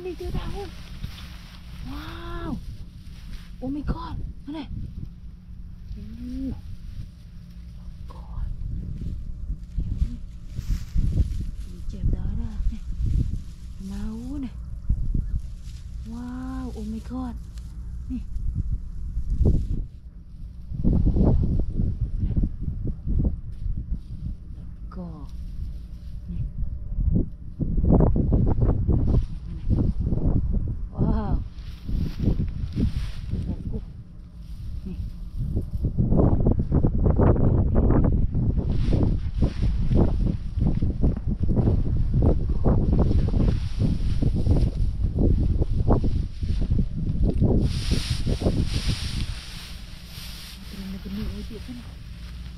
Oh, ni dia daun. Wow. Oh my god. Mana? Oh. Này. Máu này. Wow. Oh my god. Nè. God. Nè. Wow. Oh, Nih.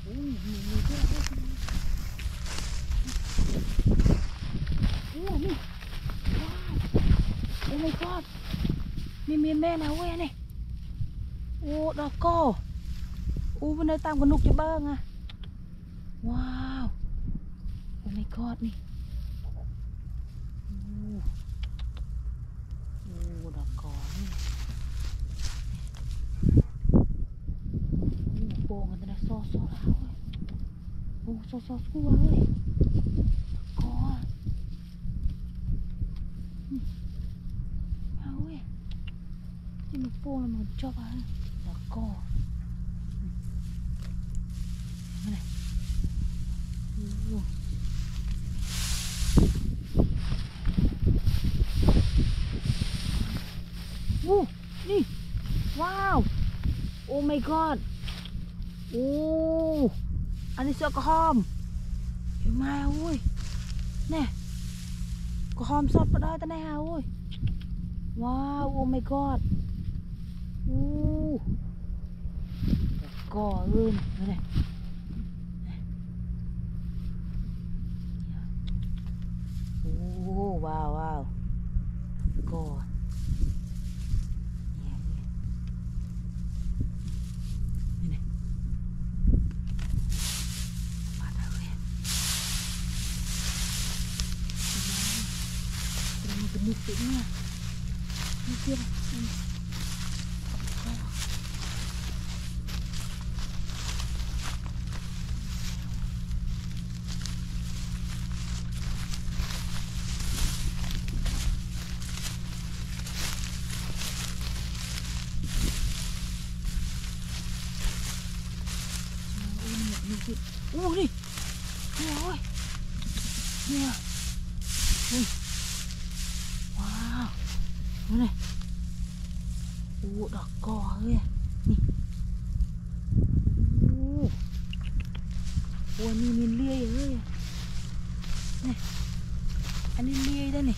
Benih-benih ini dia kan. Oh, ini ini dia. Oh, ni. Wow. Oh my god. Ni miền mẹ nào quê này. Ô, đỏ cổ. Ô, bên đây tam con nục cho bơ à. Wow. Oh my god nè. Ô. Ô, đỏ cổ nè. Ô, người ta đã so so. Lá ơi. Ô, so so xua ơi. Có à. Ừ. Mau phô là một my là อู้อันนี้เสือกระห้อมเห็นไหมอุ้ยแน่กระห้อมสดปะได้ตะแน่อุ้ยว้าวโอ้ไม่กอดอู้ก่ออื่นนี่โอ้ว้าวว้าวก่อ nhịp tĩnh nha. Như kia. Ừ. Ui, Ôi, ui, ui, ui, Ui đi. Nè ơi. Nè. Ui. ดอกกอเลยนี่โอ้โหนี่มีเลื่อยเลยนี่อันนี้เลื่อยได้นี่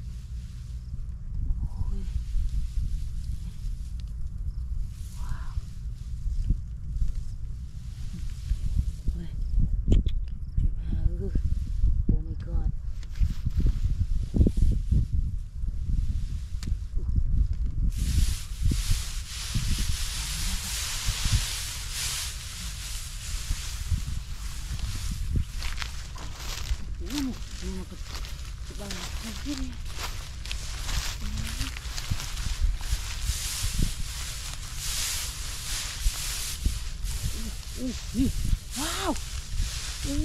นี่ว้าวโอ้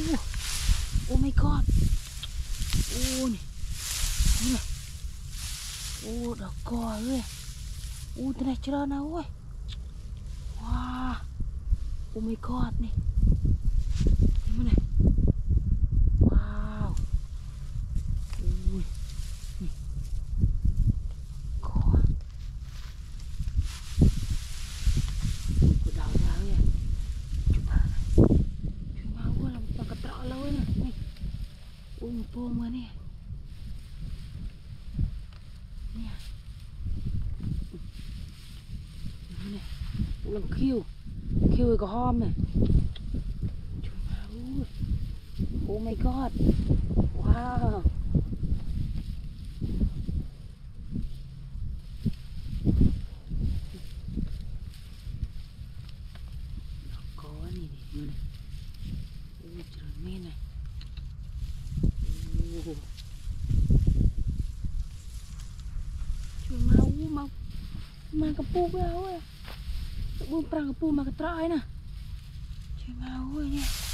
โอ้ไม่กอดโอ้นี่นี่โอ้ดอกกอเลยโอ้ตัวไหนจะรอนะโอ้ยว้าโอ้ไม่กอดนี่ โอ้งโป้งมาเนี่ยเนี่ยเนี่ยลังคิวคิวก็หอมเนี่ยจุ๊มาโอ้ my god ว้าว ហ្នឹងជួយមកមកមកកំពូកហើយទៅ4 5កំពូកមកកត្រកហើយណាជួយមកអើយនេះ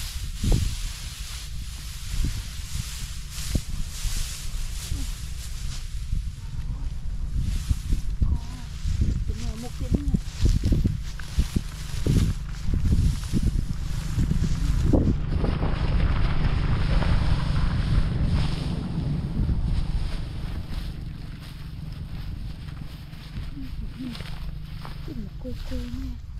对面。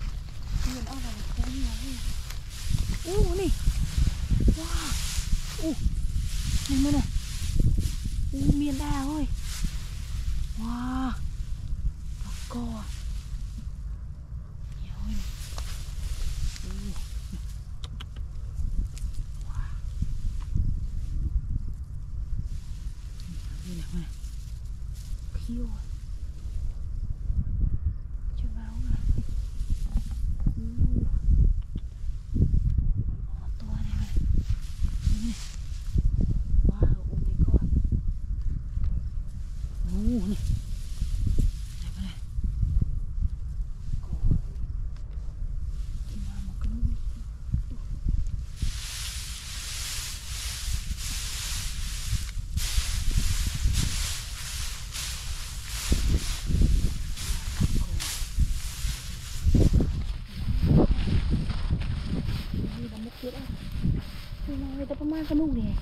Ini này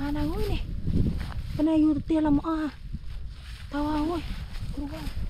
mà nào ni. này cái này Kena tiền là mỏ ah. Tawa oi. Keluar.